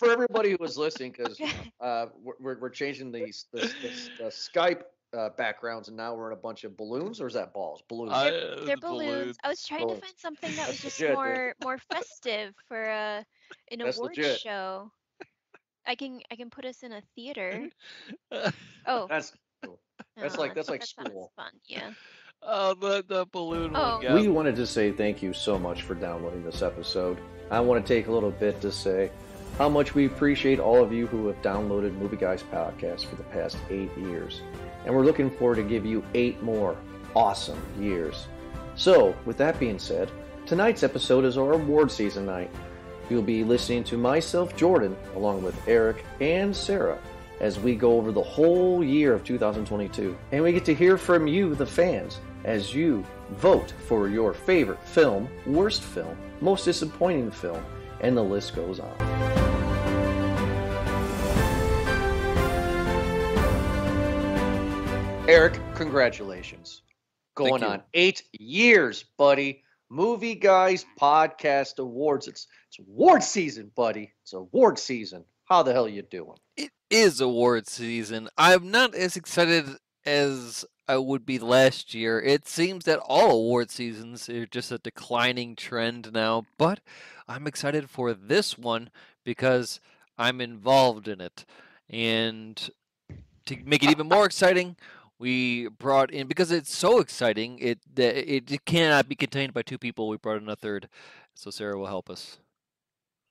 for everybody who was listening, because uh, we're, we're changing the, the, the, the Skype uh, backgrounds, and now we're in a bunch of balloons, or is that balls? Balloons. Uh, They're, they're balloons. I was trying Balloons. to find something that was just legit, dude. more more festive for a an That's awards legit. show. I can I can put us in a theater. Oh, That's cool. that's like- uh, that's like that sounds school. Fun, yeah. oh, the the balloon Oh. one. got We wanted to say thank you so much for downloading this episode. I want to take a little bit to say how much we appreciate all of you who have downloaded Movie Guys podcast for the past eight years. And we're looking forward to give you eight more awesome years. So, with that being said, tonight's episode is our award season night. You'll be listening to myself, Jordan, along with Eric and Sarah, as we go over the whole year of 2022. And we get to hear from you, the fans, as you vote for your favorite film, worst film, most disappointing film, and the list goes on. Eric, congratulations. Going on eight years, buddy. Movie Guys Podcast Awards. It's it's award season, buddy. It's award season. How the hell you doing? It is award season. I'm not as excited as I would be last year. It seems that all award seasons are just a declining trend now, but I'm excited for this one because I'm involved in it. And to make it even more exciting, we brought in because it's so exciting, it that it, it cannot be contained by two people. We brought in a third, so Sarah will help us.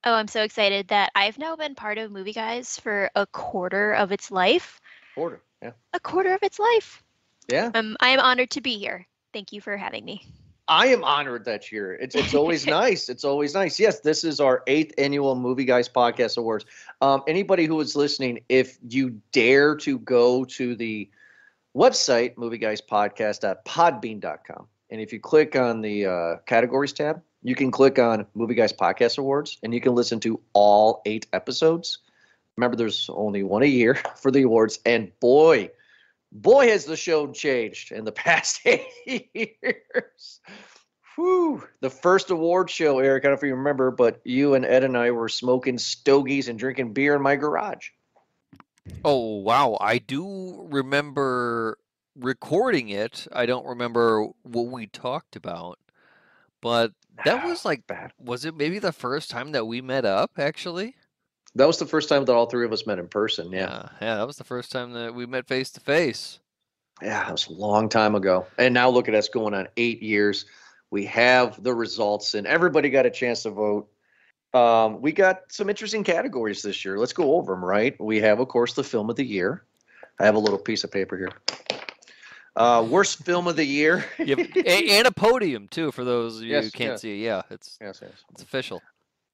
Oh, I'm so excited that I've now been part of Movie Guys for a quarter of its life. Quarter, Yeah. A quarter of its life. Yeah. Um, I am honored to be here. Thank you for having me. I am honored that you're. It's it's always nice. It's always nice. Yes, this is our eighth annual Movie Guys Podcast Awards. Um, anybody who is listening, if you dare to go to the website movieguyspodcast.podbean.com, and if you click on the uh, categories tab, you can click on Movie Guys Podcast Awards, and you can listen to all eight episodes. Remember, there's only one a year for the awards, and boy, boy has the show changed in the past eight years. Whew. The first award show, Eric, I don't know if you remember, but you and Ed and I were smoking stogies and drinking beer in my garage. Oh wow, I do remember recording it. I don't remember what we talked about. But that was like Bad. was it maybe the first time that we met up actually? That was the first time that all three of us met in person. Yeah. Yeah, that was the first time that we met face to face. Yeah, that was a long time ago. And now look at us going on eight years. We have the results, and everybody got a chance to vote. Um, we got some interesting categories this year. Let's go over them, right? We have, of course, the film of the year. I have a little piece of paper here. Uh, worst film of the year. Yep. and a podium too for those of you who can't yeah. see. Yeah, it's yes, yes. it's official.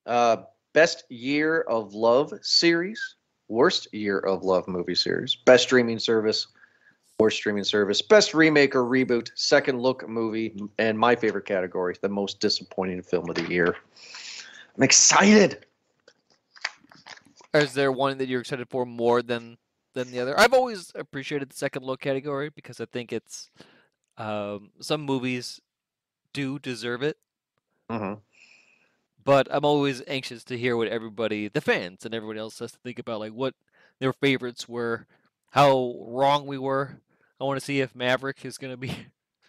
Uh, best year of love series, worst year of love movie series, best streaming service, worst streaming service, best remake or reboot, second look movie, and my favorite category, the most disappointing film of the year. I'm excited. Is there one that you're excited for more than than the other? I've always appreciated the second look category because I think it's um, some movies do deserve it. Mhm. but I'm always anxious to hear what everybody, the fans and everyone else, has to think about, like what their favorites were, how wrong we were. I want to see if Maverick is going to be.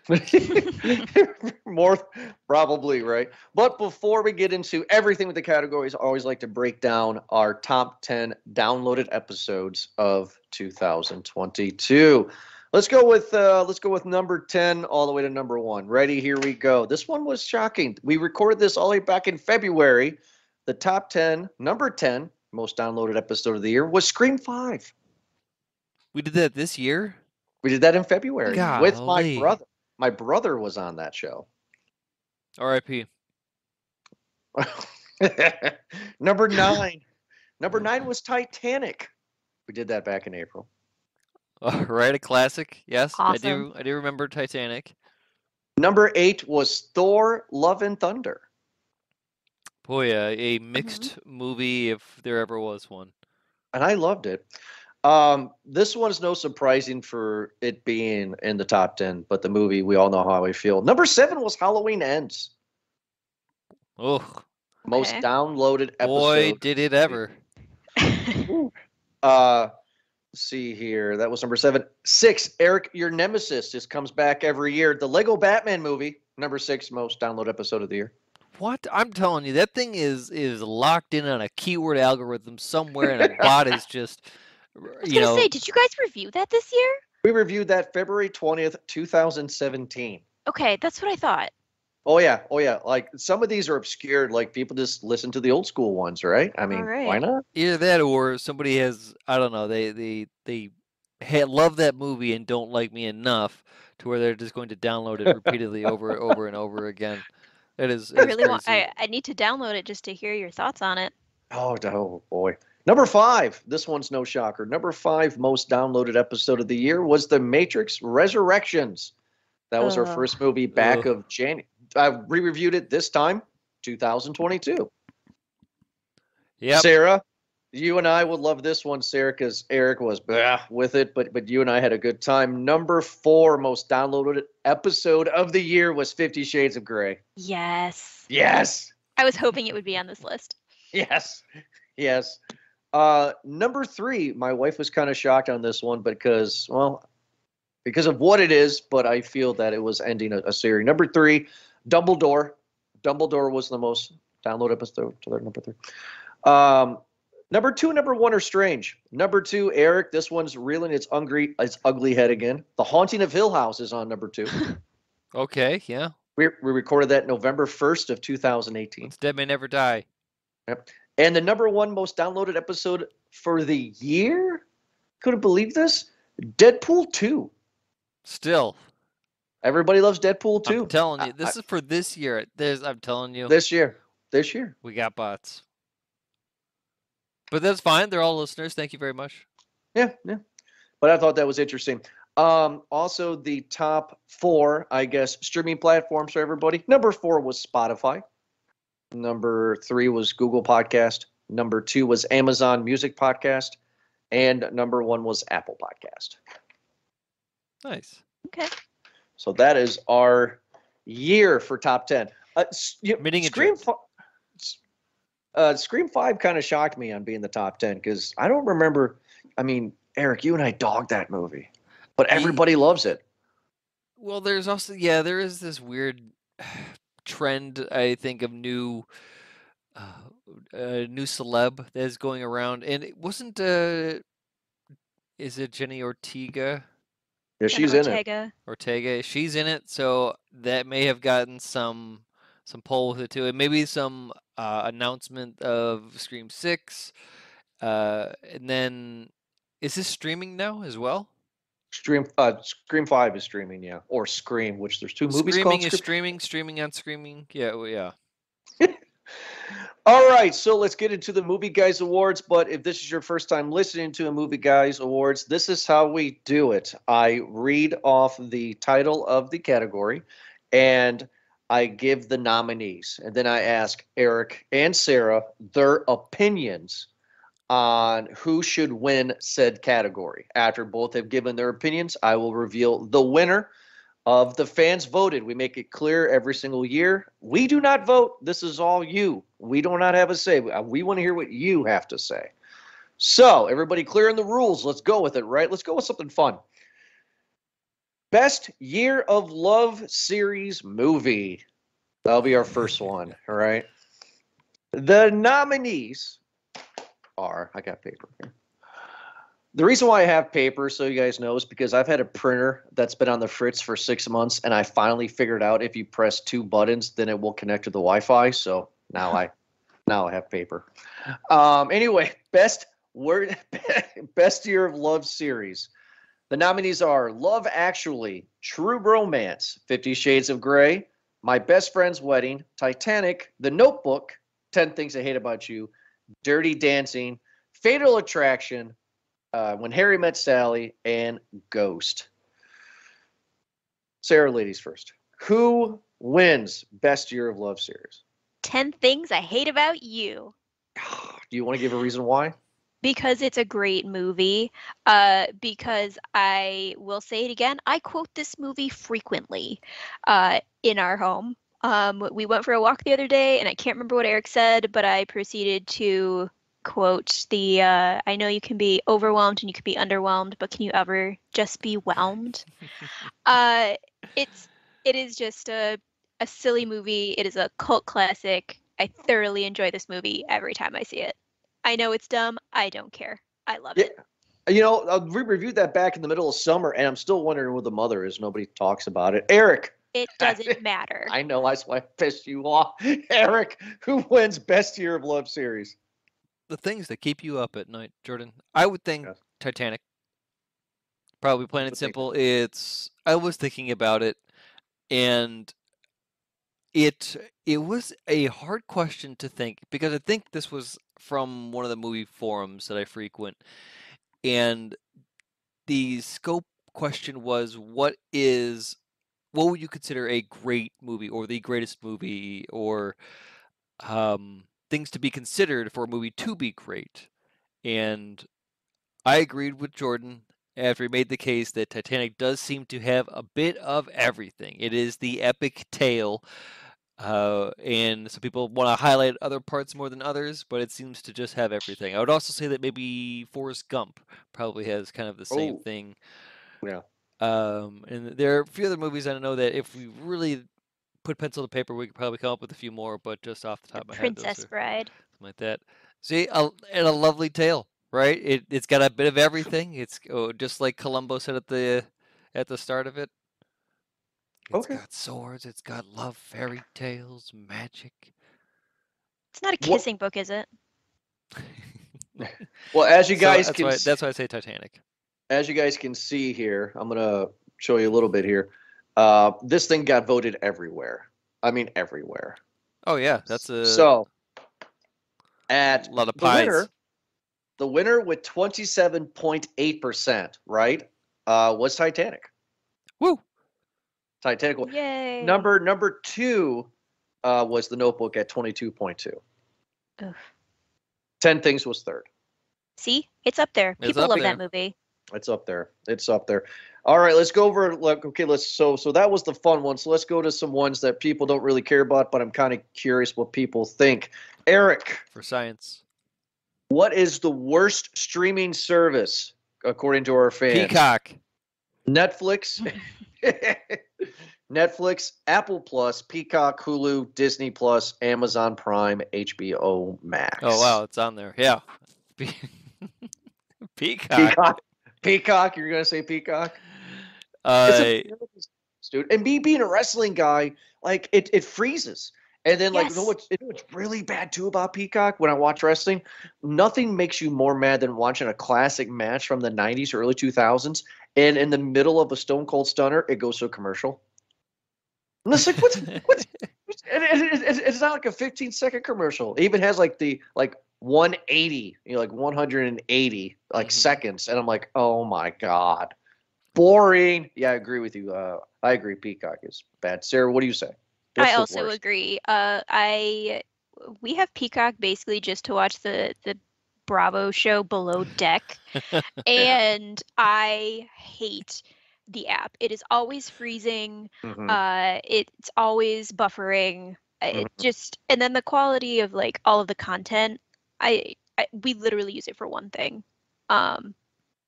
More probably, right? But before we get into everything with the categories, I always like to break down our top 10 downloaded episodes of 2022. Let's go with uh, let's go with number 10 all the way to number 1. Ready? Here we go. This one was shocking. We recorded this all the way back in February. The top 10, number 10 most downloaded episode of the year was Scream 5. We did that this year. We did that in February with my brother. My brother was on that show. R.I.P. Number nine. Number nine was Titanic. We did that back in April. All right, a classic. Yes, I do. I do remember Titanic. Number eight was Thor: Love and Thunder. Boy, uh, a mixed movie if there ever was one. and I loved it. Um, this one's no surprising for it being in the top ten, but the movie we all know how we feel. Number seven was Halloween Ends, Oh, most Okay. downloaded episode. boy, did it ever! Uh, let's see here. That was number seven. Six. Eric, your nemesis just comes back every year. The Lego Batman movie, number six most download episode of the year. What I'm telling you, that thing is is locked in on a keyword algorithm somewhere, and a bot is just, I was you gonna know, say, did you guys review that this year? We reviewed that February twentieth, two thousand seventeen. Okay, that's what I thought. Oh yeah, oh yeah. Like some of these are obscured. Like people just listen to the old school ones, right? I mean, Alright. why not? either that or somebody has I don't know they they they ha love that movie and don't like me enough to where they're just going to download it repeatedly over over and over again. It is. I it's really want. I, I need to download it just to hear your thoughts on it. Oh, oh boy. Number five. This one's no shocker. Number five most downloaded episode of the year was The Matrix Resurrections. That was our first movie back Ugh. of January. I re-reviewed it this time, 2022. Yep. Sarah, you and I would love this one, Sarah, because Eric was bah with it, but but you and I had a good time. Number four most downloaded episode of the year was Fifty Shades of Grey. Yes. Yes. I was hoping it would be on this list. Yes. Yes. Uh, number three, my wife was kind of shocked on this one because, well, because of what it is, but I feel that it was ending a, a series. Number three, Dumbledore. Dumbledore was the most downloaded episode to their number three. Um, number two, number one are strange. Number two, Eric. This one's reeling its ugly, its ugly head again. The Haunting of Hill House is on number two. Okay. Yeah. we, we recorded that November first of 2018. It's Dead May Never Die. And the number one most downloaded episode for the year? Couldn't believe this. Deadpool 2. Still, Everybody loves Deadpool 2. I'm telling you, this is for this year. There's, I'm telling you, this year. This year. we got bots. But that's fine. They're all listeners. Thank you very much. Yeah, yeah. But I thought that was interesting. Um, also, the top four, I guess, streaming platforms for everybody. Number four was Spotify. Number three was Google Podcast. Number two was Amazon Music Podcast. And number one was Apple Podcast. Nice. Okay. So that is our year for top ten. Uh, s- you- Meeting a Scream, fi- uh, Scream Five kind of shocked me on being the top ten because I don't remember. I mean, Eric, you and I dogged that movie, but Ye- everybody loves it. Well, there's also yeah, there is this weird trend I think of new uh, uh new celeb that is going around, and it wasn't uh, is it Jenny Ortega? Yeah, Jenna she's in it. Ortega. Ortega, she's in it, so that may have gotten some some pull with it too, and maybe some uh, announcement of Scream Six, uh, and then is this streaming now as well? Stream, uh, Scream Five is streaming, yeah, or Scream, which there's two movies Screaming called. is Scream- streaming, streaming on streaming. Yeah, well, yeah. All right, so let's get into the Movie Guys Awards. But if this is your first time listening to a Movie Guys Awards, this is how we do it. I read off the title of the category and I give the nominees. And then I ask Eric and Sarah their opinions on who should win said category. After both have given their opinions, I will reveal the winner of the fans voted. We make it clear every single year. We do not vote. This is all you. We do not have a say. Uh, We want to hear what you have to say. So, everybody clear in the rules. Let's go with it, right? Let's go with something fun. Best Year of Love series movie. That'll be our first one, all right? The nominees are, I got paper here. The reason why I have paper, so you guys know, is because I've had a printer that's been on the fritz for six months, and I finally figured out if you press two buttons, then it will connect to the Wi-Fi. So now I, now I have paper. Um, anyway, best word, best year of love series. The nominees are Love Actually, True Romance, Fifty Shades of Grey, My Best Friend's Wedding, Titanic, The Notebook, Ten Things I Hate About You, Dirty Dancing, Fatal Attraction, uh, When Harry Met Sally, and Ghost. Sarah, ladies first. Who wins Best Year of Love series? 10 Things I Hate About You. Do you want to give a reason why? Because it's a great movie. Uh, because I will say it again, I quote this movie frequently uh, in our home. Um, we went for a walk the other day, and I can't remember what Eric said, but I proceeded to quote the uh, I know you can be overwhelmed and you can be underwhelmed, but can you ever just be whelmed? uh, it's it is just a a silly movie. It is a cult classic. I thoroughly enjoy this movie every time I see it. I know it's dumb. I don't care. I love Yeah. it. You know, we reviewed that back in the middle of summer, and I'm still wondering who the mother is. Nobody talks about it. Eric, It doesn't matter. I know that's why I pissed you off. Eric, who wins Best Year of Love series? the things that keep you up at night, Jordan. I would think Yes. Titanic. Probably plain and Would think- simple. It's I was thinking about it and it it was a hard question to think because I think this was from one of the movie forums that I frequent and the scope question was what is what would you consider a great movie or the greatest movie or um, things to be considered for a movie to be great. And I agreed with Jordan after he made the case that Titanic does seem to have a bit of everything. It is the epic tale. Uh, and some people want to highlight other parts more than others, but it seems to just have everything. I would also say that maybe Forrest Gump probably has kind of the same Oh. thing. Yeah. Um, and there are a few other movies I know that if we really put pencil to paper, we could probably come up with a few more, but just off the top of my head, Princess Bride. something like that. See, a, and a lovely tale, right? It it's got a bit of everything. It's oh, just like Columbo said at the at the start of it. It's Okay. got swords. It's got love, fairy tales, magic. It's not a What- kissing book, is it? Well, as you So guys that's can why s- that's why I say Titanic. As you guys can see here, I'm gonna show you a little bit here. Uh, this thing got voted everywhere. I mean, everywhere. Oh yeah, that's a so at lot of the winner, the winner with 27.8 percent, right, uh, was Titanic. Woo. Titanic. won. Yay. Number number two uh, was the Notebook at 22.2. Oof. Ten Things was third. See, it's up there. It's People up love there. that movie. It's up there. It's up there. All right, let's go over. Like, okay, let's. So, so that was the fun one. So let's go to some ones that people don't really care about, but I'm kind of curious what people think. Eric, for science. what is the worst streaming service according to our fans? Peacock. Netflix, Netflix, Apple Plus, Peacock, Hulu, Disney Plus, Amazon Prime, HBO Max. Oh wow, it's on there. Yeah. Peacock. Peacock. Peacock. You're gonna say Peacock? Uh, It's a terrible service, dude. And me being a wrestling guy, like it, it freezes. And then, like, you know what's, you know what's really bad too about Peacock when I watch wrestling? Nothing makes you more mad than watching a classic match from the 90s or early 2000s. And in the middle of a Stone Cold Stunner, it goes to a commercial. And it's like, what's, what's, what's and it, it, it- it's not like a 15 second commercial. It even has like the, like, 180, you know, like 180 like Mhm. seconds. And I'm like, oh my God. Boring. Yeah, I agree with you. Uh, I agree. Peacock is bad. Sarah, what do you say? What's I also worst? agree. Uh, I we have Peacock basically just to watch the the Bravo show Below Deck, and I hate the app. It is always freezing. Mhm. Uh, it's always buffering. It just and then the quality of like all of the content. I, I we literally use it for one thing. Um,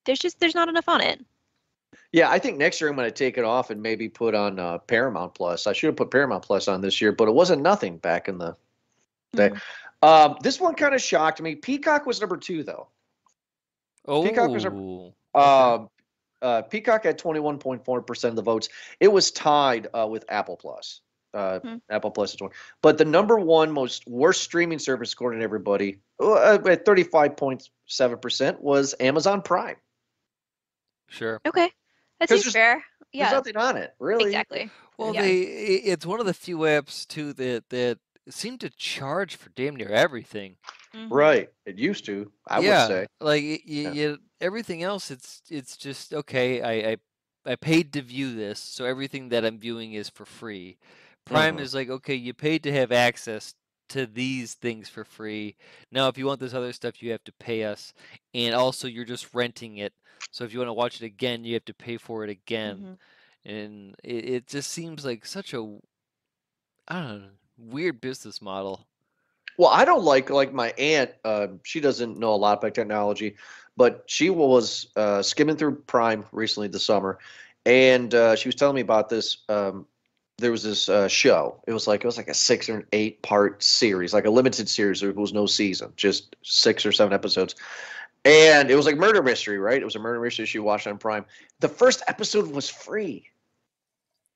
there's just there's not enough on it. Yeah, I think next year I'm going to take it off and maybe put on uh, Paramount Plus. I should have put Paramount Plus on this year, but it wasn't nothing back in the day. Mm. Um, this one kind of shocked me. Peacock was number two, though. oh, Peacock was a- Um, uh, Peacock had 21.4% of the votes. It was tied uh, with Apple Plus. Uh, Hmm. Apple Plus is one. But the number one most worst streaming service, according to everybody, uh, at 35.7%, was Amazon Prime. Sure. Okay, that 'Cause seems there's- fair. There's Yeah, nothing on it, really. exactly. Well, Yeah. they it's one of the few apps too that that seem to charge for damn near everything. Mhm. Right. It used to, I yeah, would say. like y- y- Yeah. y- everything else, it's it's just okay. I, I I paid to view this, so everything that I'm viewing is for free. Prime Mhm. is like okay, you paid to have access to these things for free. Now, if you want this other stuff, you have to pay us, and also you're just renting it. So if you want to watch it again, you have to pay for it again. Mhm. and it, it just seems like such a I don't know weird business model. Well, I don't like like my aunt. Uh, she doesn't know a lot about technology, but she was uh, skimming through Prime recently this summer, and uh, she was telling me about this. Um, there was this uh, show. It was like it was like a six or eight part series, like a limited series. There was no season, just six or seven episodes, and it was like murder mystery, right? It was a murder mystery she watched on Prime. The first episode was free.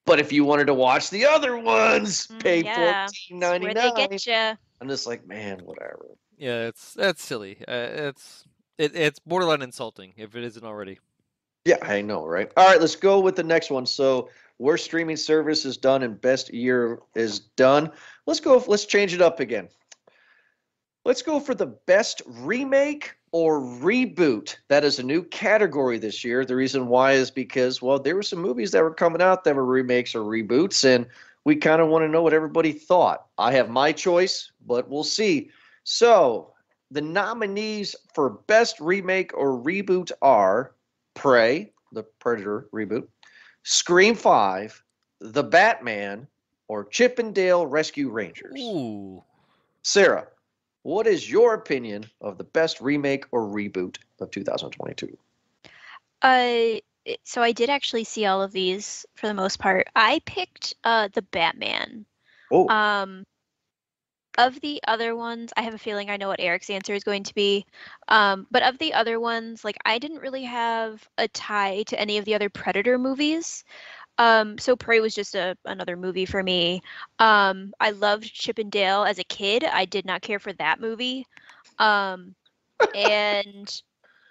But if you wanted to watch the other ones, Mm, pay yeah. fourteen That's ninety where they get you. I'm just like, man, whatever. Yeah, it's that's silly. Uh, it's it, it's borderline insulting if it isn't already. Yeah, I know, right? All right, let's go with the next one. So, worst streaming service is done and best year is done. Let's go. Let's change it up again. Let's go for the best remake or reboot. That is a new category this year. The reason why is because, well, there were some movies that were coming out that were remakes or reboots, and we kind of want to know what everybody thought. I have my choice, but we'll see. So, the nominees for best remake or reboot are Prey, the Predator reboot, Scream 5, The Batman, or Chip 'n Dale Rescue Rangers. Ooh, Sarah, what is your opinion of the best remake or reboot of 2022? Uh, so I did actually see all of these for the most part. I picked uh the Batman. Oh, Um, of the other ones, I have a feeling I know what Eric's answer is going to be. Um, but of the other ones, like I didn't really have a tie to any of the other Predator movies. Um, so Prey was just a another movie for me. Um, I loved Chip and Dale as a kid. I did not care for that movie. Um, and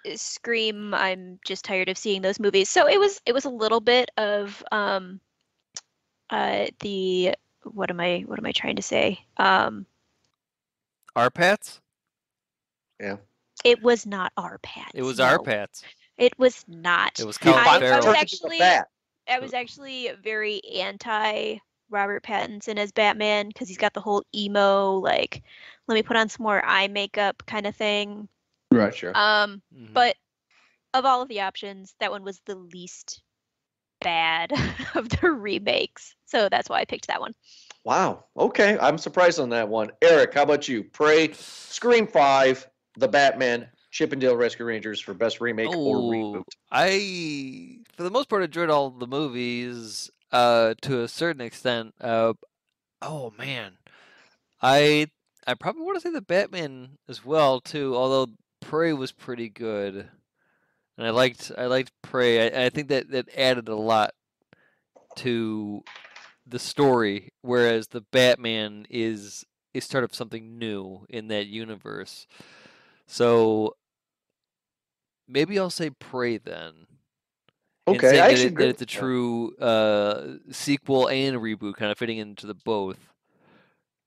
Scream, I'm just tired of seeing those movies. So it was it was a little bit of um, uh, the what am I what am I trying to say? Um, our pats. Yeah. It was not our Pat. It was our pats. It was not. It was you Colin I- I Farrell. was turned into a actually- I was actually very anti Robert Pattinson as Batman because he's got the whole emo like, let me put on some more eye makeup kind of thing. Right, sure. Um, Mhm. but of all of the options, that one was the least bad of the remakes. So that's why I picked that one. Wow. Okay, I'm surprised on that one. Eric, how about you? Prey, Scream 5, The Batman, Chip 'n Dale Rescue Rangers for best remake or Oh, reboot. I, for the most part, enjoyed all the movies uh, to a certain extent. Uh, oh man, I I probably want to say the Batman as well too. Although Prey was pretty good, and I liked I liked Prey. I, I think that that added a lot to the story, whereas the Batman is is sort of something new in that universe. So maybe I'll say Prey then. Okay, I that, actually it, that it's a true uh, sequel and reboot, kind of fitting into the both.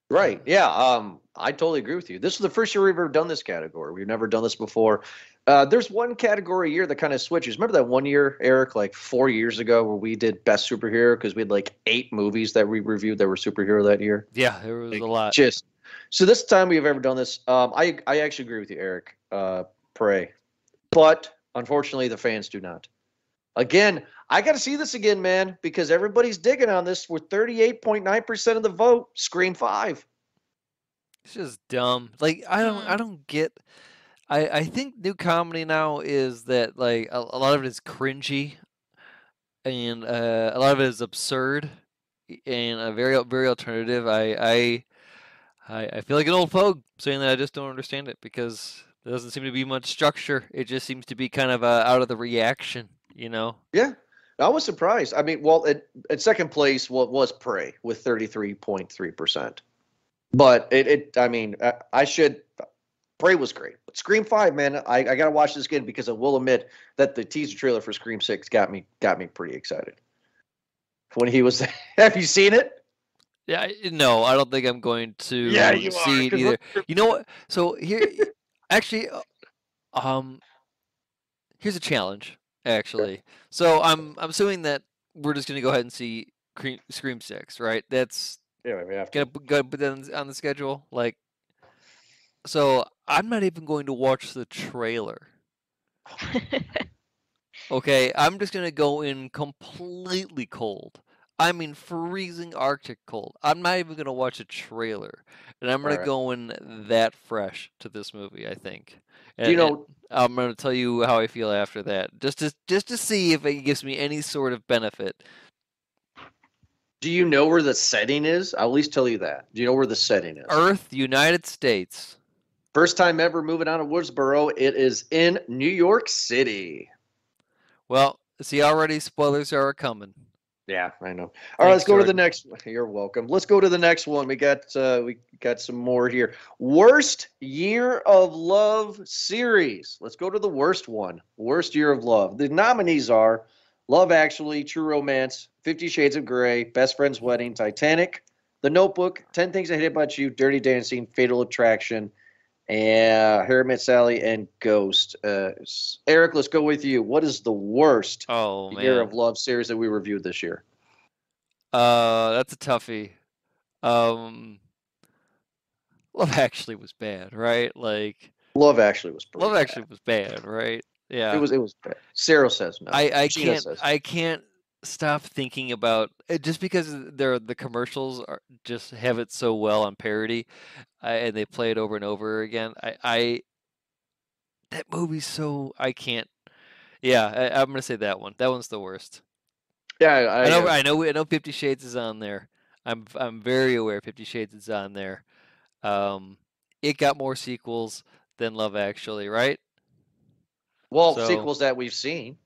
Right. Yeah. Um, I totally agree with you. This is the first year we've ever done this category. We've never done this before. Uh, there's one category a year that kind of switches. Remember that one year, Eric, like four years ago, where we did best superhero because we had like eight movies that we reviewed that were superhero that year. Yeah, there was Like, a lot. Just so this time we've ever done this. Um, I I actually agree with you, Eric. Uh, pray, but unfortunately the fans do not. Again, I got to see this again, man, because everybody's digging on this. We're 38.9% of the vote, Scream Five. It's just dumb. Like I don't I Mm. don't get I I think new comedy now is that like a, a lot of it is cringy and uh, a lot of it is absurd and a very very alternative. I I I, feel like an old fogue saying that I just don't understand it because there doesn't seem to be much structure. It just seems to be kind of uh, out of the reaction, you know. Yeah, I was surprised. I mean, well, at, at second place what was Prey with 33.3%. But it, it I mean, I, I should. Prey was great, but Scream Five, man, I, I gotta watch this again because I will admit that the teaser trailer for Scream Six got me got me pretty excited. When he was, have you seen it? Yeah, I- no, I don't think I'm going to Yeah, you are, see it 'cause either. look- You know what? So here, actually, uh, um, here's a challenge. Actually, so I'm I'm assuming that we're just gonna go ahead and see Scream Six, right? That's Yeah, we have to. gonna go gonna put that on- on the schedule. Like, so I'm not even going to watch the trailer. Okay, I'm just gonna go in completely cold. I mean, freezing Arctic cold. I'm not even gonna watch a trailer, and I'm gonna go in that fresh to this movie. I think. Do you And- and know? I'm gonna tell you how I feel after that, just to just to see if it gives me any sort of benefit. Do you know where the setting is? I'll at least tell you that. Do you know where the setting is? Earth, United States. First time ever moving out of Woodsboro. It is in New York City. Well, see, already spoilers are coming. Yeah, I know. All right, let's Thanks, go to the Jordan. next. You're welcome. Let's go to the next one. We got uh, we got some more here. Worst year of love series. Let's go to the worst one. Worst year of love. The nominees are Love Actually, True Romance, Fifty Shades of Grey, Best Friend's Wedding, Titanic, The Notebook, Ten Things I Hate About You, Dirty Dancing, Fatal Attraction, and Harry Met Sally, and Ghost. Uh, Eric, let's go with you. What is the worst Oh year of love series that we reviewed this year? uh, that's a toughie. Um, Love Actually was bad, right? Like, Love Actually was Love bad. Actually was bad, right? Yeah. It was it was bad. Sarah says no. I I Gina can't says I can't stop thinking about just because they're the commercials are just have it so well on parody, I, and they play it over and over again. I I that movie's so I can't. Yeah, I, I'm gonna say that one. That one's the worst. yeah, I, I know uh, I know I know Fifty Shades is on there. I'm I'm very aware Fifty Shades is on there. Um, it got more sequels than Love Actually, right? well, so- sequels that we've seen.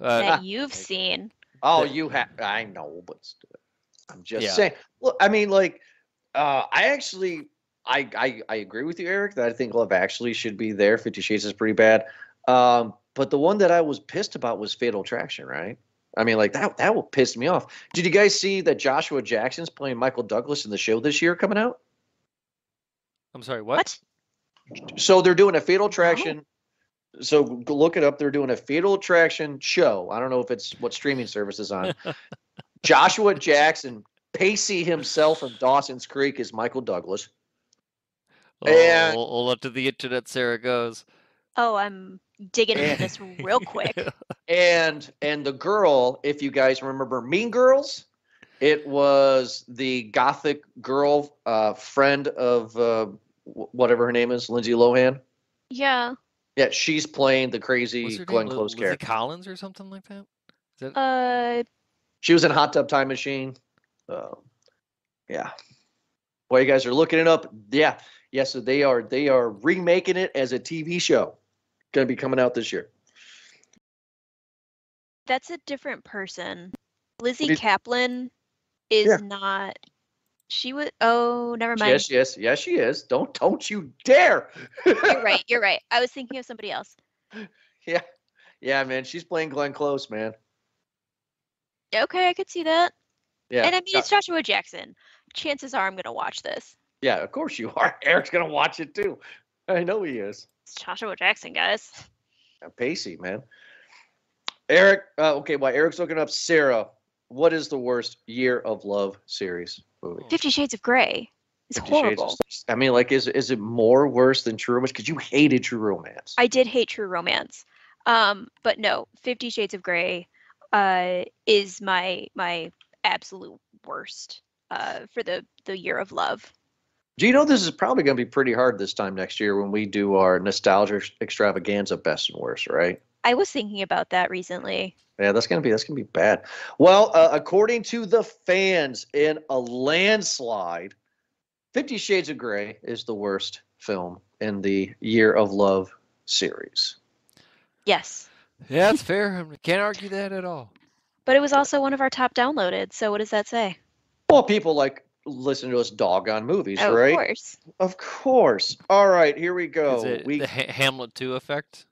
Uh, that you've seen. Oh, The- you have. I know, but still, I'm just Yeah. saying. Look, I mean, like, uh, I actually, I, I, I agree with you, Eric. That I think Love Actually should be there. Fifty Shades is pretty bad. Um, but the one that I was pissed about was Fatal Attraction, right? I mean, like that that will piss me off. Did you guys see that Joshua Jackson's playing Michael Douglas in the show this year coming out? I'm sorry, what? What? So they're doing a Fatal Attraction. So look it up. They're doing a Fatal Attraction show. I don't know if it's what streaming service is on. Joshua Jackson, Pacey himself from Dawson's Creek is Michael Douglas. Oh, And- hold hold up to the internet, Sarah goes. Oh, I'm digging into And- this real quick. And and the girl, if you guys remember Mean Girls, it was the gothic girl uh, friend of uh, whatever her name is, Lindsay Lohan. Yeah. Yeah, she's playing the What's crazy her Glenn name? Li- Close Lizzie character. Collins or something like that? Is that Uh, She was in Hot Tub Time Machine. Um, yeah. While you guys are looking it up, yeah, yes, so they are they are remaking it as a TV show. Going to be coming out this year. that's a different person. Lizzie is- Caplan is Yeah. not. She was. Oh, never mind. Yes, yes, yes, she is. Don't don't you dare. You're right. You're right. I was thinking of somebody else. yeah, yeah, man. She's playing Glenn Close, man. Okay, I could see that. Yeah, and I mean, it's Joshua Jackson. Chances are I'm gonna watch this. yeah. Of course you are. Eric's gonna watch it too. I know he is. It's Joshua Jackson, guys. Pacey, man. Eric, uh, okay. While Eric's looking up, Sarah, what is the worst year of love series movie? Fifty Shades of Grey. It's Shades of- horrible. I mean, like, is is it more worse than True Romance? Because you hated True Romance. I did hate True Romance. Um, but no, Fifty Shades of Grey uh, is my my absolute worst uh, for the the year of love. Do you know this is probably going to be pretty hard this time next year when we do our nostalgia extravaganza best and worst, right? I was thinking about that recently. Yeah, that's gonna be that's gonna be bad. Well, uh, according to the fans, in a landslide, Fifty Shades of Grey is the worst film in the Year of Love series. Yes, Yeah, that's fair. I can't argue that at all. but it was also one of our top downloaded. So what does that say? Well, people like listen to us dog on movies, Oh, right? Of course. Of course. All right, here we go. Is it we the ha- Hamlet 2 effect?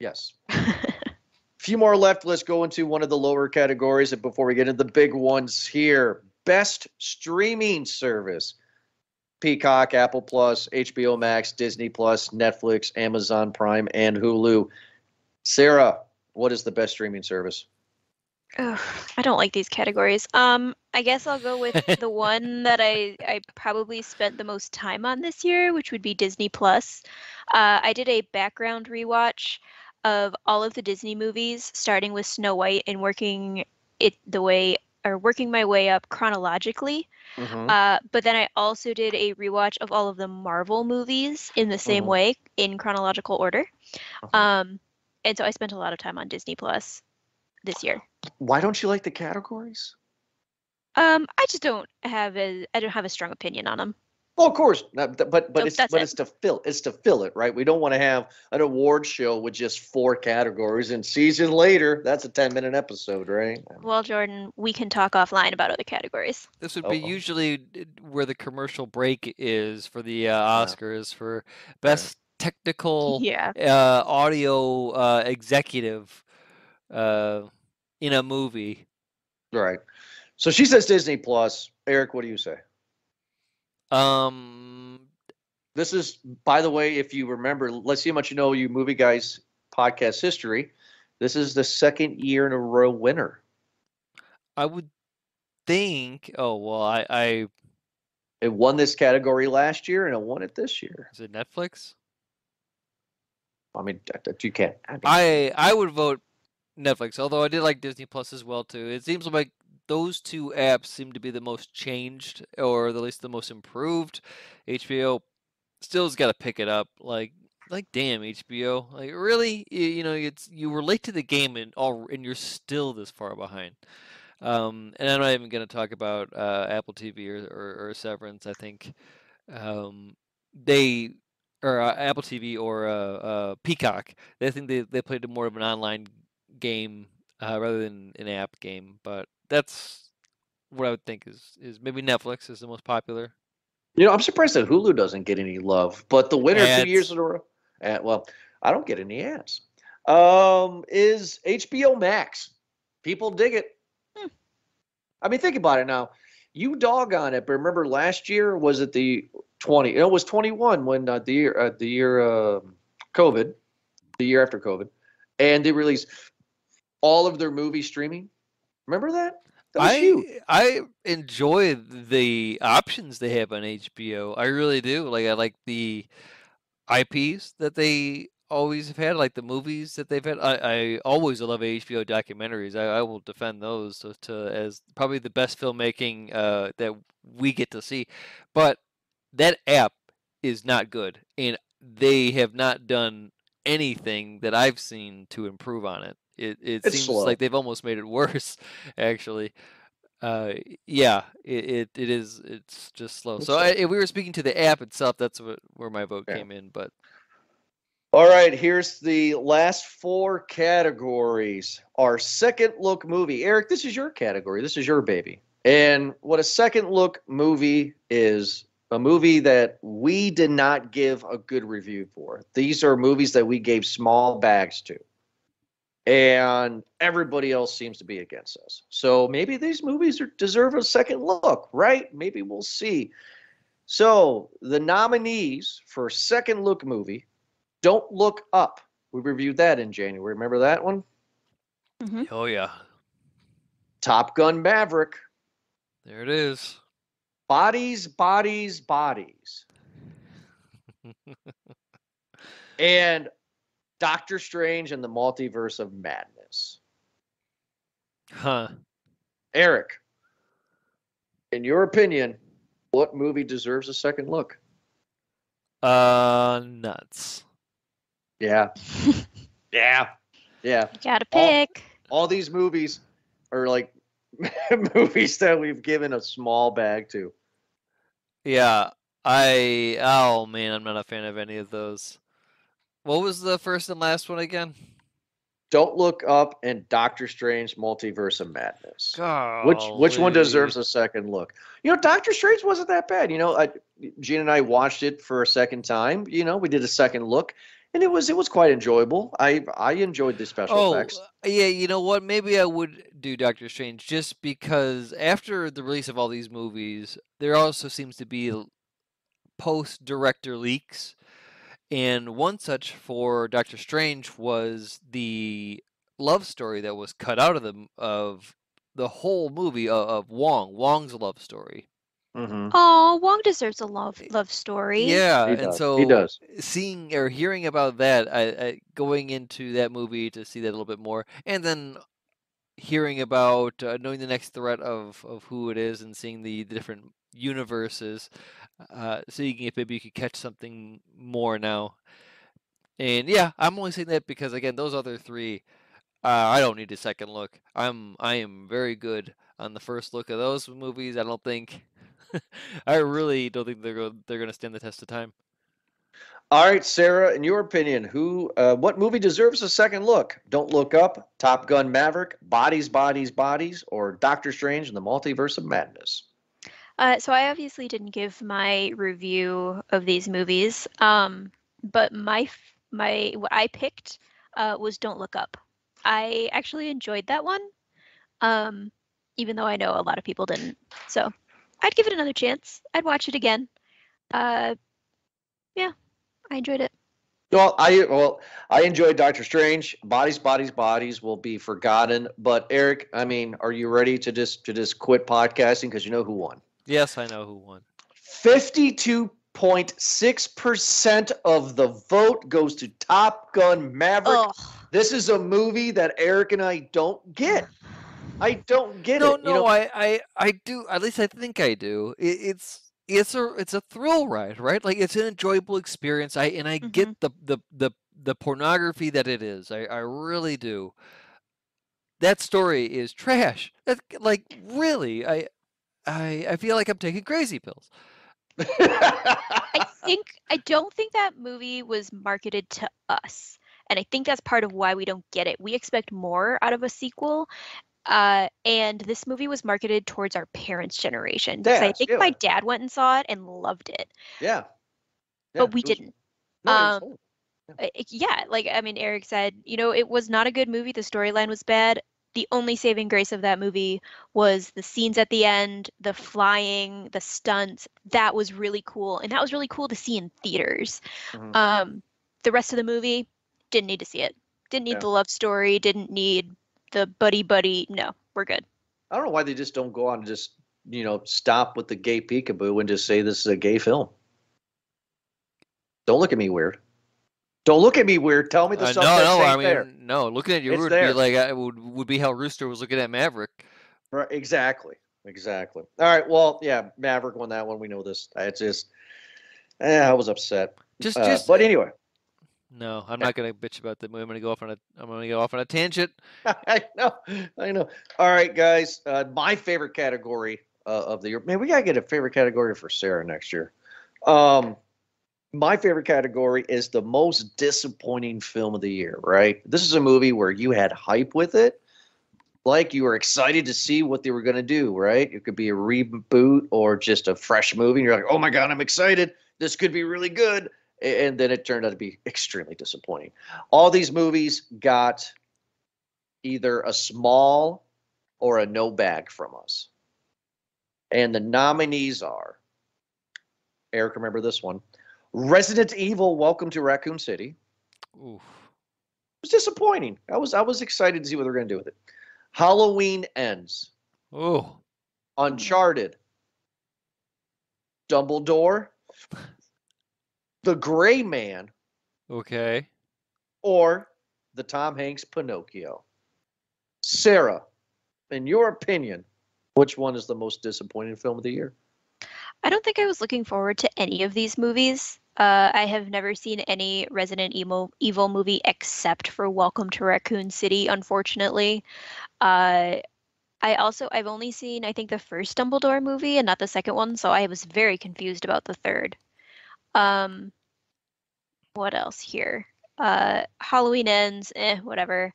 Yes. few more left. Let's go into one of the lower categories and before we get into the big ones here. Best streaming service. Peacock, Apple Plus, HBO Max, Disney Plus, Netflix, Amazon Prime, and Hulu. Sarah, what is the best streaming service? Oh, I don't like these categories. Um, I guess I'll go with the one that I I probably spent the most time on this year, which would be Disney Plus. Uh, I did a background rewatch of all of the Disney movies, starting with Snow White and working it the way or working my way up chronologically. Mhm. Uh, but then I also did a rewatch of all of the Marvel movies in the same Mhm. way in chronological order. Uh-huh. Um, and so I spent a lot of time on Disney Plus this year. Why don't you like the categories? Um, I just don't have a I don't have a strong opinion on them. Well, of course, not- but but Nope, it's but it. it's to fill it's to fill it, right? We don't want to have an award show with just four categories, and season later, that's a ten minute episode, right? Well, Jordan, we can talk offline about other categories. This would be Uh-oh. usually where the commercial break is for the uh, Oscars for best technical Yeah. uh, audio uh, executive uh, in a movie. Right. So she says Disney Plus. Eric, what do you say? Um, This is, by the way, if you remember, let's see how much you know you movie guys podcast history. This is the second year in a row winner. I would think. Oh well, I, I It won this category last year and it won it this year. is it Netflix? I mean, you can't. I mean, I I would vote Netflix, although I did like Disney Plus as well too. It seems like those two apps seem to be the most changed, or at least the most improved. HBO still has got to pick it up. Like like damn HBO, like really, you, you know, it's you were late to the game and all, and you're still this far behind. Um, and I'm not even going to talk about uh, Apple TV or, or, or Severance. I think um, they or uh, Apple TV or uh, uh, Peacock. They think they they played more of an online game uh, rather than an app game. But that's what I would think is is maybe Netflix is the most popular. You know, I'm surprised that Hulu doesn't get any love, but the winner Ads. two years in a row. Uh, well, I don't get any ads. Um, is HBO Max? People dig it. Hmm. I mean, think about it now. You dog on it, but remember last year was it the 20? It was 21 when uh, the year uh, the year uh, COVID, the year after COVID, and they released all of their movie streaming. Remember that? That I huge. I enjoy the options they have on HBO. I really do. Like I like the IPs that they always have had, like the movies that they've had. I, I always love HBO documentaries. I, I will defend those to, to as probably the best filmmaking uh, that we get to see. But that app is not good, and they have not done anything that I've seen to improve on it. It it It's seems slow. like they've almost made it worse, actually. Uh, yeah, it, it, it is. It's just slow. It's So slow. I, if we were speaking to the app itself, that's what, where my vote Yeah. came in. But All right, here's the last four categories. Our second look movie. Eric, this is your category. This is your baby. And what a second look movie is a movie that we did not give a good review for. These are movies that we gave small bags to. And everybody else seems to be against us. So maybe these movies are, deserve a second look, right? Maybe we'll see. So the nominees for second look movie don't Look Up. We reviewed that in January. Remember that one? Mhm. oh yeah, Top Gun Maverick. there it is. Bodies, bodies, bodies. and Doctor Strange and the Multiverse of Madness. Huh? Eric, in your opinion, what movie deserves a second look? Uh, nuts. Yeah. yeah. Yeah. You gotta All- pick. All these movies are like movies that we've given a small bag to. Yeah, I. Oh man, I'm not a fan of any of those. What was the first and last one again? Don't Look Up and Doctor Strange Multiverse of Madness. Which which one deserves a second look? You know, Doctor Strange wasn't that bad. You know, I, Gene and I watched it for a second time. You know, we did a second look, and it was it was quite enjoyable. I I enjoyed the special Oh, effects. uh, yeah, you know what? Maybe I would do Doctor Strange just because after the release of all these movies, there also seems to be post director leaks. And one such for Doctor Strange was the love story that was cut out of the of the whole movie of, of Wong, Wong's love story. hmm Oh, Wong deserves a love love story. Yeah, He and so he does. seeing or hearing about that, I, I going into that movie to see that a little bit more, and then hearing about uh, knowing the next threat of of who it is and seeing the, the different universes, uh, seeing if maybe you could catch something more now. And yeah, I'm only saying that because again, those other three, uh, I don't need a second look. I'm I am very good on the first look of those movies. I don't think, I really don't think they're go- they're going to stand the test of time. All right, Sarah, in your opinion, who, uh, what movie deserves a second look? Don't Look Up, Top Gun Maverick, Bodies, Bodies, Bodies, or Doctor Strange and the Multiverse of Madness? Uh, so I obviously didn't give my review of these movies, um, but my my what I picked uh, was Don't Look Up. I actually enjoyed that one, um, even though I know a lot of people didn't. So I'd give it another chance. I'd watch it again. Uh, yeah, I enjoyed it. Well, I well, I enjoyed Doctor Strange. Bodies, bodies, bodies will be forgotten. But Eric, I mean, are you ready to just to just quit podcasting because you know who won? Yes, I know who won. Fifty-two point six percent of the vote goes to Top Gun Maverick. Ugh. This is a movie that Eric and I don't get. I don't get No, it. no, you know, I, I, I do. At least I think I do. It, it's, it's a, it's a thrill ride, right? Like it's an enjoyable experience. I and I get mm-hmm. the, the, the, the pornography that it is. I, I really do. That story is trash. That, like really, I, I, I feel like I'm taking crazy pills. I think I don't think that movie was marketed to us, and I think that's part of why we don't get it. We expect more out of a sequel, uh, and this movie was marketed towards our parents' generation. 'cause I think yeah. my dad went and saw it and loved it, yeah. but we was- didn't. no, um. Uh, yeah, like I mean, Eric said, you know, it was not a good movie. The storyline was bad. The only saving grace of that movie was the scenes at the end, the flying, the stunts. That was really cool, and that was really cool to see in theaters. Mhm. Um, the rest of the movie didn't need to see it. Didn't need Yeah. the love story. Didn't need the buddy buddy. No, we're good. I don't know why they just don't go on and just you know stop with the gay peekaboo and just say this is a gay film. Don't look at me weird. Don't look at me weird. Tell me the Uh, no, subtext no, I mean, there. no. Looking at you It's would there. be like I would would be how Rooster was looking at Maverick. Right, exactly, exactly. All right, well, yeah, Maverick won that one. We know this. It's just, eh, I was upset. Just, Uh, just. but anyway, No, I'm not gonna bitch about that movie. I'm gonna go off on a. I'm gonna go off on a tangent. I know, I know. All right, guys, uh, my favorite category uh, of the year. Man, we gotta get a favorite category for Sarah next year. Um, my favorite category is the most disappointing film of the year. Right, this is a movie where you had hype with it, like you were excited to see what they were gonna do. Right, it could be a reboot or just a fresh movie. And you're like, oh my god, I'm excited. This could be really good. And then it turned out to be extremely disappointing. All these movies got either a small or a no bag from us. And the nominees are Eric, remember this one Resident Evil Welcome to Raccoon City. Oof. It was disappointing. I was I was excited to see what they're going to do with it. Halloween Ends, Oh. Uncharted, Dumbledore, The Gray Man, Okay. or the Tom Hanks Pinocchio. Sarah, in your opinion, which one is the most disappointing film of the year? I don't think I was looking forward to any of these movies. Uh, I have never seen any Resident Evil Evil movie except for Welcome to Raccoon City, unfortunately. Uh, I also I've only seen I think the first Dumbledore movie and not the second one, so I was very confused about the third. Um, what else here? Uh, Halloween ends, eh, whatever.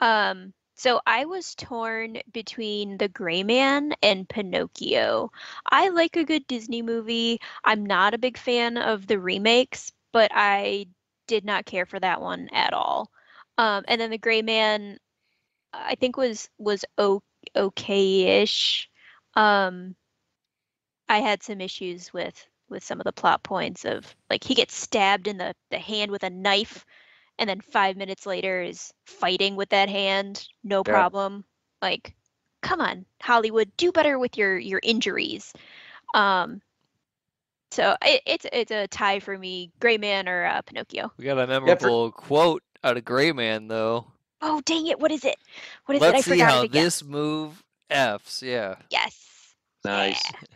Um, so I was torn between The Gray Man and Pinocchio. I like a good Disney movie. I'm not a big fan of the remakes, but I did not care for that one at all. Um, and then The Gray Man, I think was was okay-ish. Um, I had some issues with with some of the plot points of like he gets stabbed in the the hand with a knife, and then five minutes later is fighting with that hand, no Yeah. problem. Like, come on, Hollywood, do better with your your injuries. Um, so it, it's it's a tie for me, Gray Man or uh, Pinocchio. We got a memorable quote out of Gray Man though. Oh dang it! What is it? What is Let's it? I see forgot how it again. this move f's. Yeah. Yes. Nice. Yeah.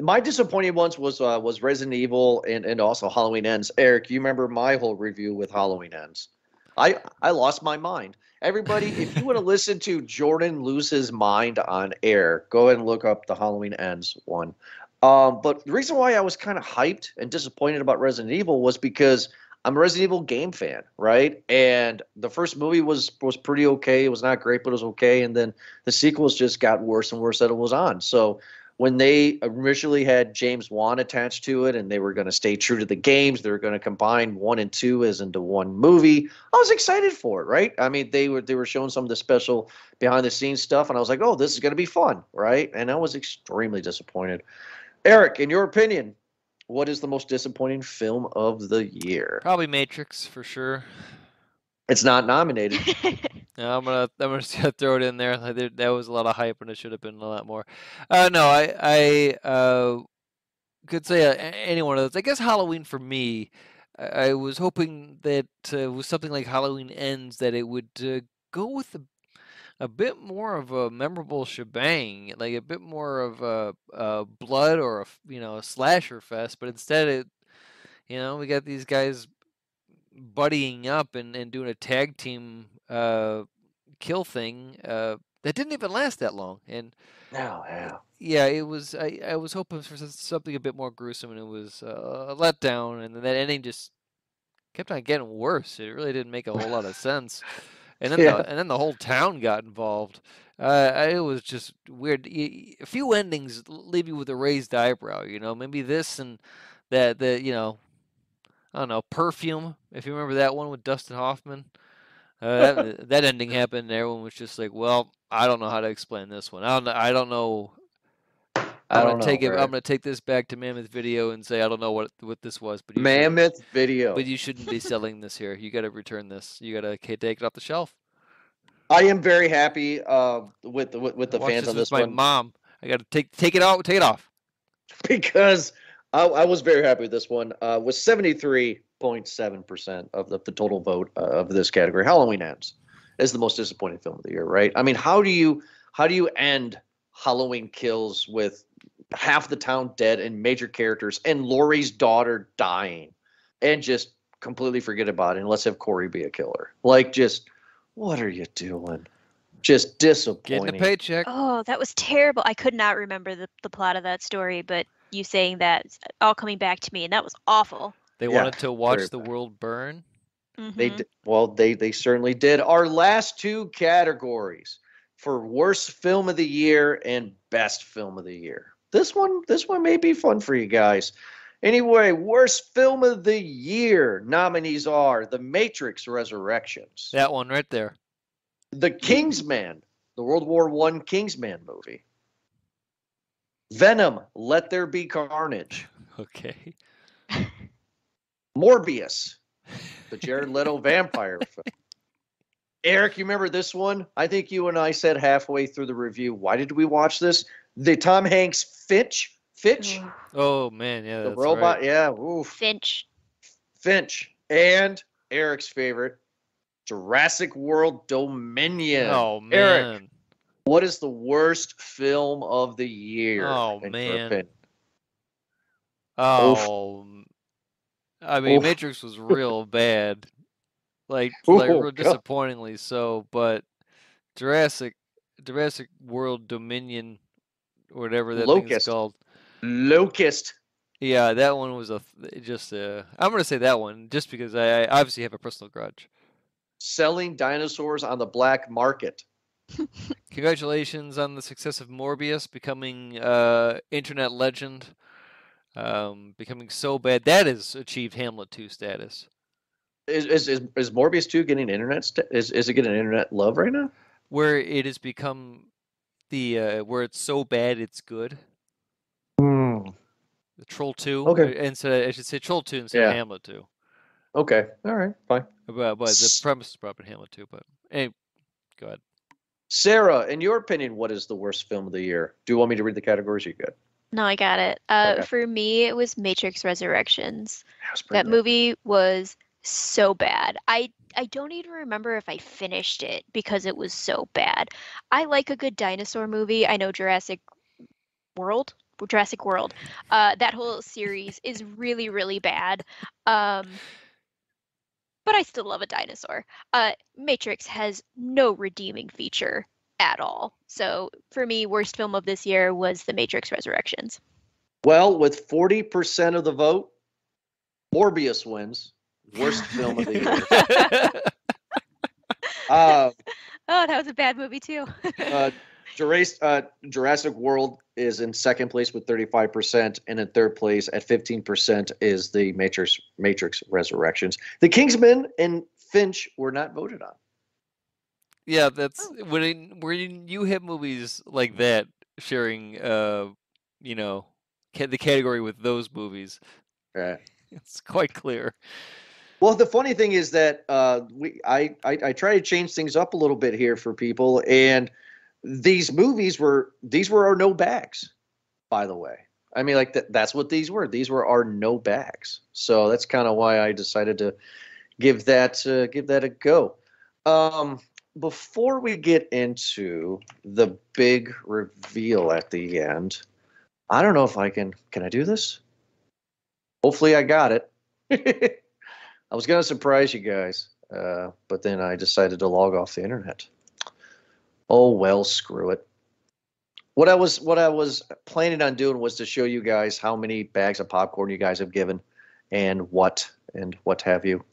My disappointing ones was uh, was Resident Evil and, and also Halloween Ends. Eric, you remember my whole review with Halloween Ends? I I lost my mind. Everybody, if you want to listen to Jordan lose his mind on air, go ahead and look up the Halloween Ends one. Um, but the reason why I was kind of hyped and disappointed about Resident Evil was because I'm a Resident Evil game fan, right? And the first movie was was pretty okay. It was not great, but it was okay. And then the sequels just got worse and worse that it was on. So when they originally had James Wan attached to it and they were going to stay true to the games, they were going to combine one and two as into one movie. I was excited for it, right? I mean, they were they were showing some of the special behind the scenes stuff, and I was like, oh, this is going to be fun, right? And I was extremely disappointed. Eric, in your opinion, what is the most disappointing film of the year? Probably Matrix for sure. It's not nominated. Yeah, I'm gonna I'm just gonna throw it in there. Like, there. That was a lot of hype, and it should have been a lot more. Uh, no, I I uh, could say uh, any one of those. I guess Halloween for me. I, I was hoping that uh, with something like Halloween Ends, that it would uh, go with a, a bit more of a memorable shebang, like a bit more of a, a blood or a f- you know a slasher fest. But instead, it you know we got these guys buddying up and, and doing a tag team uh, kill thing uh, that didn't even last that long. And No, yeah. yeah, it was. I, I was hoping for something a bit more gruesome, and it was uh, a letdown. And then that ending just kept on getting worse. It really didn't make a whole lot of sense. And then Yeah. the, and then the whole town got involved. Uh, it was just weird. A few endings leave you with a raised eyebrow. You know, maybe this and that. The you know, I don't know, perfume. If you remember that one with Dustin Hoffman. Uh, that, that ending happened, and everyone was just like, "Well, I don't know how to explain this one. I don't. know- I don't know. I I'm don't gonna take know, it. Greg. I'm gonna take this back to Mammoth Video and say I don't know what what this was, but Mammoth Video. but you shouldn't be selling this here. You got to return this. You got to take it off the shelf. I am very happy uh, with the with, with the Watch fans this on with this my one mom. I got to take take it out. Take it off. because I, I was very happy with this one. Uh, with seventy three point seven percent of the, the total vote uh, of this category, Halloween Ends is the most disappointing film of the year. Right? I mean, how do you how do you end Halloween Kills with half the town dead and major characters and Laurie's daughter dying, and just completely forget about it and let's have Corey be a killer? Like, just what are you doing? Just disappointing. Getting a paycheck. Oh, that was terrible. I could not remember the, the plot of that story, but you saying that all coming back to me, and that was awful. They Yeah, wanted to watch the bad. world burn. They Mhm. d- well, they they certainly did. Our last two categories for worst film of the year and best film of the year. This one, this one may be fun for you guys. Anyway, worst film of the year nominees are The Matrix Resurrections, That one right there. The Kingsman, the World War One Kingsman movie, Venom, Let There Be Carnage, Okay. Morbius, the Jared Leto vampire film. Eric, you remember this one? I think you and I said halfway through the review, why did we watch this? The Tom Hanks Finch, Fitch, Ugh, Oh man, yeah. the that's robot, Right. yeah, oof, Finch. Finch, and Eric's favorite, Jurassic World Dominion. Oh man. Eric. What is the worst film of the year? Oh, man. Oh. I mean, Oof. Matrix was real bad. Like, Ooh, like real disappointingly so. But Jurassic, Jurassic World Dominion, or whatever that thing's Locust. called. Locust. Yeah, that one was a just a. I'm gonna say that one just because I, I obviously have a personal grudge. Selling dinosaurs on the black market. Congratulations on the success of Morbius becoming uh, internet legend, um, becoming so bad that has achieved Hamlet 2 status. Is is is, is Morbius two getting internet? St- is is it getting internet love right now? where it has become the uh, where it's so bad it's good. The Troll Two, Okay. uh, instead I should say Troll Two instead Yeah. of Hamlet Two. Okay, all right, fine. But, but the premise is probably Hamlet Two. But hey, go ahead. Sarah, in your opinion, what is the worst film of the year? Do you want me to read the categories? You good? No, I got it. Uh, Okay. For me, it was Matrix Resurrections. That That movie was so bad. I I don't even remember if I finished it because it was so bad. I like a good dinosaur movie. I know Jurassic World, Jurassic World. Uh, that whole series is really really bad. Um, but I still love a dinosaur. Uh, Matrix has no redeeming feature at all. So for me, worst film of this year was The Matrix Resurrections. Well, with 40% of the vote, Morbius wins. Worst film of the year. Uh, oh, that was a bad movie too. uh, Jurassic, uh, Jurassic World is in second place with 35%, and in third place at 15% is the Matrix Matrix Resurrections. The Kingsman and Finch were not voted on. Yeah, that's oh. when when you hit movies like that sharing, uh, you know, ca- the category with those movies. Right. It's quite clear. Well, the funny thing is that uh, we I, I I try to change things up a little bit here for people, and these movies were these were our no bags, by the way. I mean, like th- that's what these were. These were our no bags. So that's kind of why I decided to give that uh, give that a go. Um, before we get into the big reveal at the end, I don't know if I can. Can I do this? Hopefully, I got it. I was to surprise you guys, uh, but then I decided to log off the internet. Oh well, screw it. What I was what I was planning on doing was to show you guys how many bags of popcorn you guys have given, and what and what have you.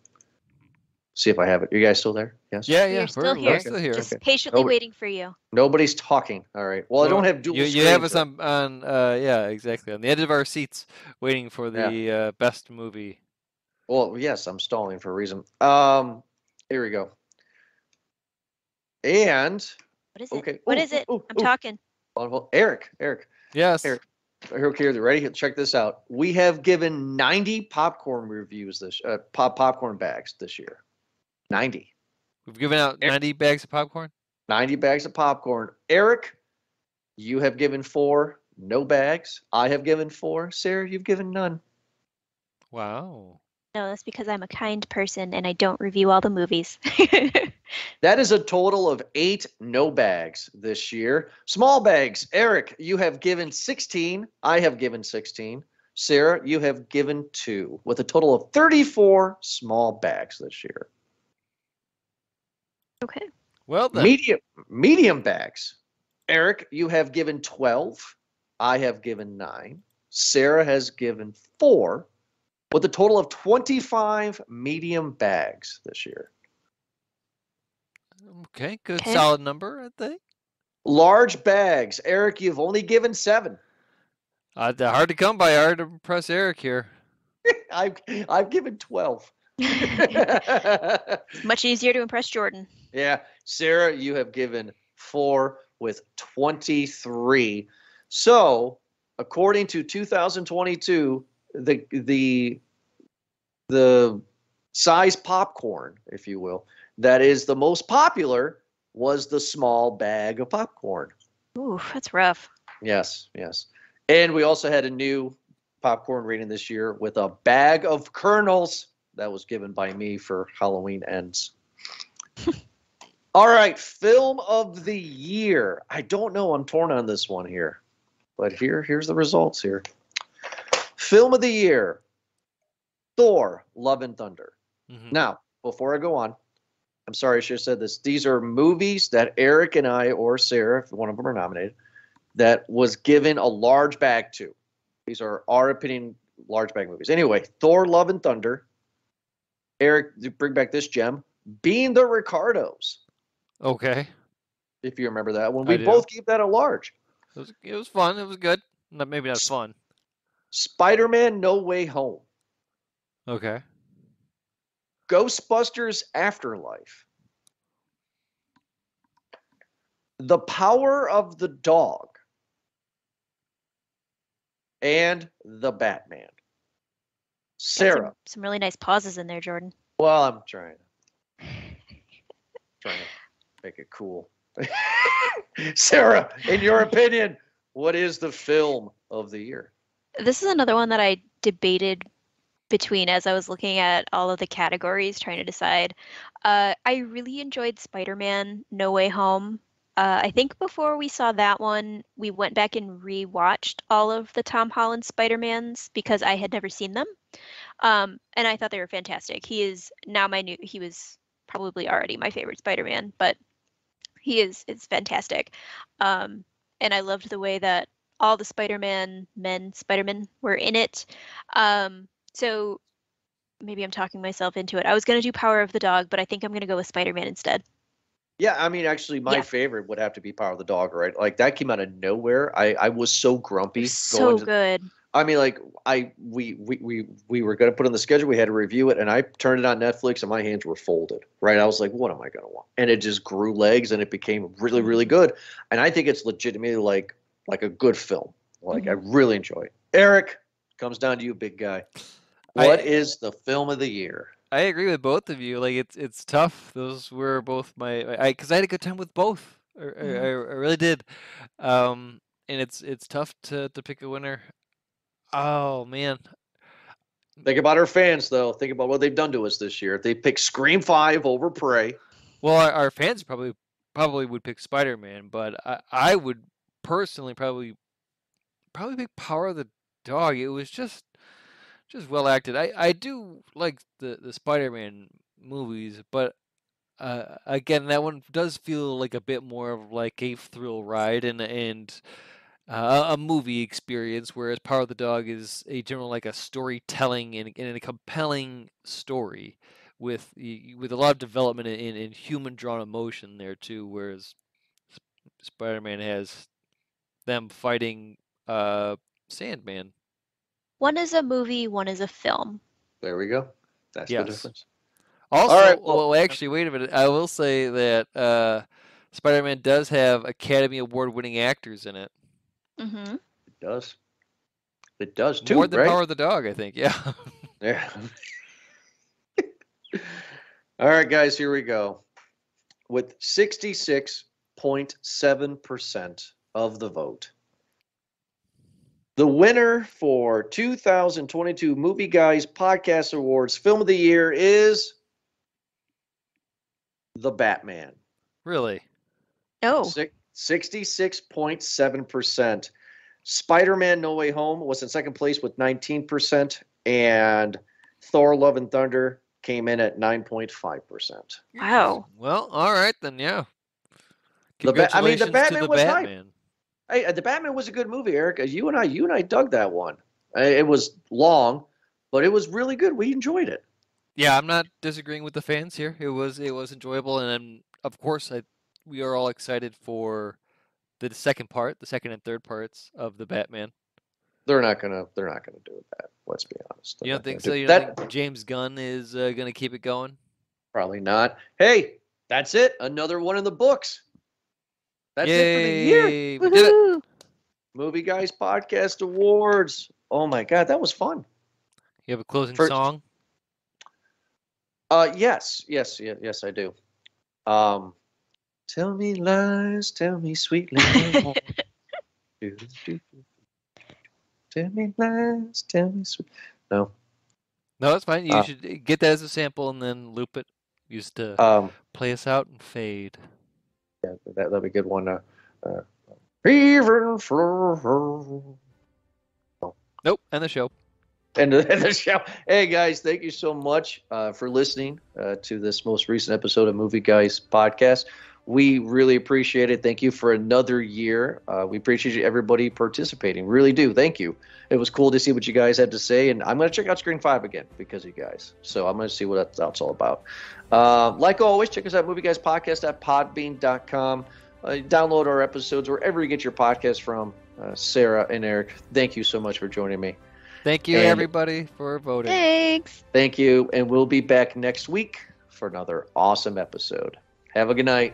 See if I have it. Are you guys still there? Yes. Yeah, yeah. We're still here. We're still here. Just okay. patiently Nobody, waiting for you. Nobody's talking. All right. Well, I don't have dual. You, you have us on on uh, yeah exactly on the edge of our seats waiting for the yeah. uh, best movie well, yes, I'm stalling for a reason. Um, here we go. And what is it? Okay. What ooh, is it? Ooh, I'm ooh. talking. Eric, Eric. Yes. Eric. Okay, ready? Check this out. We have given 90 popcorn reviews this uh, pop popcorn bags this year. 90. We've given out 90 bags of popcorn. 90 bags of popcorn. Eric, you have given four, no bags. I have given four. Sarah, you've given none. Wow. No, that's because I'm a kind person and I don't review all the movies. that is a total of eight no bags this year. Small bags. Eric, you have given 16. I have given 16. Sarah, you have given two, with a total of 34 small bags this year. Okay. Well, then. medium medium bags. Eric, you have given 12. I have given nine. Sarah has given four with a total of 25 medium bags this year. Okay, good okay. solid number, I think. Large bags. Eric, you've only given seven. Uh, hard to come by. Hard to impress Eric here. I've I've given twelve. Much easier to impress Jordan. Yeah, Sarah, you have given four with twenty-three. So, according to 2022 the the the size popcorn, if you will, that is the most popular was the small bag of popcorn. Ooh, that's rough. Yes, yes. And we also had a new popcorn rating this year with a bag of kernels that was given by me for Halloween ends. All right, film of the year. I don't know. I'm torn on this one here, but here, here's the results here. Film of the year Thor, Love and Thunder. Mm-hmm. Now, before I go on, I'm sorry I should have said this. These are movies that Eric and I, or Sarah, if one of them are nominated, that was given a large bag to. These are our opinion large bag movies. Anyway, Thor, Love and Thunder. Eric, bring back this gem. Being the Ricardos. Okay. If you remember that one, we both gave that a large. It was, it was fun. It was good. Maybe not fun. Spider Man No Way Home. Okay. Ghostbusters Afterlife. The Power of the Dog. And The Batman. Sarah. Some, some, really nice pauses in there, Jordan. Well, I'm trying. trying to make it cool. Sarah, in your opinion, what is the film of the year? This is another one that I debated between as I was looking at all of the categories trying to decide. Uh, I really enjoyed Spider Man No Way Home. Uh, I think before we saw that one, we went back and rewatched all of the Tom Holland Spider Mans because I had never seen them. Um, and I thought they were fantastic. He is now my new, he was probably already my favorite Spider Man, but he is, is fantastic. Um, and I loved the way that all the Spider Man men, Spider Man, were in it. Um, so maybe I'm talking myself into it. I was going to do Power of the Dog, but I think I'm going to go with Spider Man instead. Yeah, I mean, actually, my Yeah. favorite would have to be Power of the Dog, right? Like that came out of nowhere. I I was so grumpy. So good. I mean, like I we we we we were gonna put on the schedule. We had to review it, and I turned it on Netflix, and my hands were folded. Right, I was like, "What am I gonna want?" And it just grew legs, and it became really really good. And I think it's legitimately like like a good film. Like I really enjoy it. Eric comes down to you, big guy. I- What is the film of the year? I agree with both of you. Like it's it's tough. Those were both my I because I had a good time with both. I, I, Mhm. I I really did. Um, and it's it's tough to to pick a winner. Oh man, Think about our fans, though. Think about what they've done to us this year. If they pick Scream Five over Prey, Well, our, our fans probably probably would pick Spider Man, but I, I would personally probably probably pick Power of the Dog. It was just just well acted. I, I do like the the Spider Man movies, but uh, again, that one does feel like a bit more of like a thrill ride and and uh, a movie experience, whereas Power of the Dog is a general like a storytelling and, and a compelling story with with a lot of development in, in human drawn emotion there too. Whereas Spider Man has them fighting uh, Sandman. One is a movie, one is a film. there we go. That's the difference. Also, right, well, well- actually, wait a minute. I will say that uh, Spider Man does have Academy Award winning actors in it. hmm It does. It does too, More than right? Power of the Dog, I think. Yeah. Yeah. All right, guys, here we go. With 66.7% of the vote, the winner for 2022 Movie Guys Podcast Awards Film of the Year is The Batman. really? Oh, Six- 66.7%. Spider Man No Way Home was in second place with 19%, and Thor Love and Thunder came in at 9.5%. Wow. Well, all right then. Yeah. The Ba- I mean, the Congratulations to Batman the was hype. Hey, uh, the Batman was a good movie, Eric. Uh, You and I, you and I dug that one. Uh, It was long, but it was really good. We enjoyed it. Yeah, I'm not disagreeing with the fans here. It was it was enjoyable, and then, of course, I we are all excited for the second part, the second and third parts of the Batman. They're not gonna, they're not gonna do that. Let's be honest. They're You don't think so? do- You don't that, think James Gunn is uh, going to keep it going? Probably not. Hey, that's it. Another one in the books. That's it for the year. We did it. Movie Guys Podcast Awards. Oh my God, that was fun. You have a closing First- song? Uh, yes, yes, yes, yes, I do. Um, tell me lies, tell me sweetly. Tell me lies, tell me sweet. No. No, that's fine. You Uh, should get that as a sample and then loop it. Used to Um, play us out and fade. Yeah, that that'd be a good one. Uh, uh, even for Nope, end the show. end of the show. Hey guys, thank you so much uh, for listening uh, to this most recent episode of Movie Guys podcast. We really appreciate it. Thank you for another year. Uh, we appreciate everybody participating. Really do. Thank you. It was cool to see what you guys had to say, and I'm going to check out Scream Five again because of you guys. So I'm going to see what that's, that's all about. Uh, like always, check us out Movie Guys Podcast at Podbean.com. Uh, download our episodes wherever you get your podcast from. Uh, Sarah and Eric, thank you so much for joining me. Thank you, And- everybody, for voting. Thanks. Thank you, and we'll be back next week for another awesome episode. Have a good night.